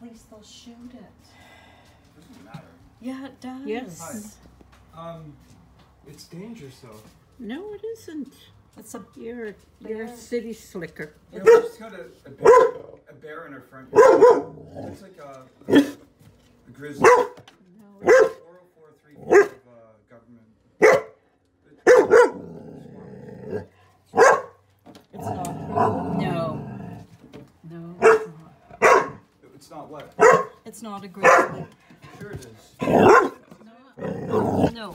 trees, they'll shoot it. Doesn't matter. Yeah, it does. Yes. Um, it's dangerous though. No, it isn't. It's a You're you're a city slicker. You know, we just got a, a, bear, a bear in our front yard. It's like a, a, a grizzly. No, of uh, government. it's not no. no, it's not. What? It's not a grizzly. Sure it is.